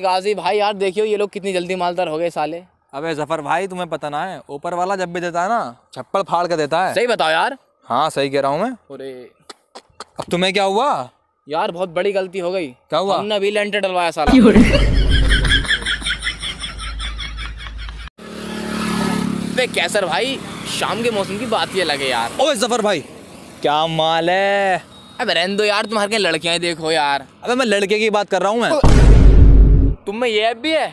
गाजी भाई यार देखियो ये लोग कितनी जल्दी मालदार हो गए साले। अबे ज़फ़र भाई तुम्हें पता ना है ऊपर वाला जब भी देता है ना छप्पड़ फाड़ के देता है। सही बताओ यार। हाँ सही कह रहा हूँ मैं। अरे। अब तुम्हें क्या हुआ? यार बहुत बड़ी गलती हो गई। क्या हुआ? हमने अभी लेंटर डलवाया साला। बे कैसर भाई शाम के मौसम की बात ही अलग है यार। ओए ज़फ़र भाई क्या माल है? अबे रहने दो यार तुम्हारे लड़कियाँ देखो यार। अबे मैं लड़के की बात कर रहा हूँ मैं। तुम में ये ऐप भी है?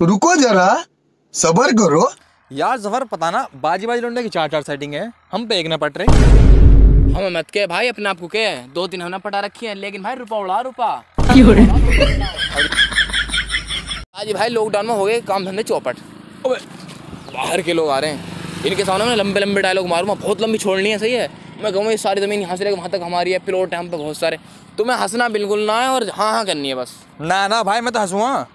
रुको जरा सबर करो। यार ज़फ़र पता ना बाजी बाजी लौंडे की चार चार सेटिंग है। हम पे एक न पट रहे। हमें मत के भाई अपने आप को के दो तीन हमने पटा रखी है लेकिन भाई रुपा उड़ा रुपा। आज भाई लॉकडाउन में हो गए काम धंधे चौपट। बाहर के लोग आ रहे हैं। इनके सामने मैं लंबे लंबे डायलॉग मारूँगा बहुत लंबी छोड़नी है सही है? मैं कहूँगा ये सारी ज़मीन यहाँ से लेकर वहाँ तक हमारी है प्लॉट है हम पे बहुत सारे। तुम्हें हंसना बिल्कुल ना है और हाँ हाँ करनी है बस। ना ना भाई मैं तो हंसूँगा।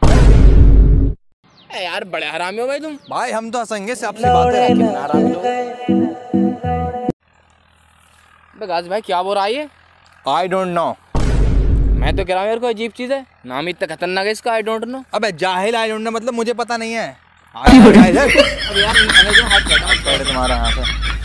ए यार बड़े हरामी हो भाई तुम। भाई हम तो हंसेंगे से आपसे बात है। गाजी भाई क्या बोल रहा है ये? आई डोंट नो मैं तो कह रहा हूँ यार कोई अजीब चीज़ है। नाम ही इतना खतरनाक है इसका आई डोंट नो अबे जाहिल आई डोंट नो मतलब मुझे पता नहीं है। अब यार अंग्रेज़ों में हाथ।